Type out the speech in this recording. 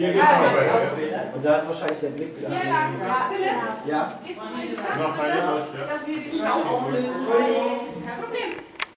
Hier geht's noch weiter. Und da ist wahrscheinlich der Blick wieder. Hier lang. Ja, Philipp, Ja? gehst du mal dass wir den Stau auflösen.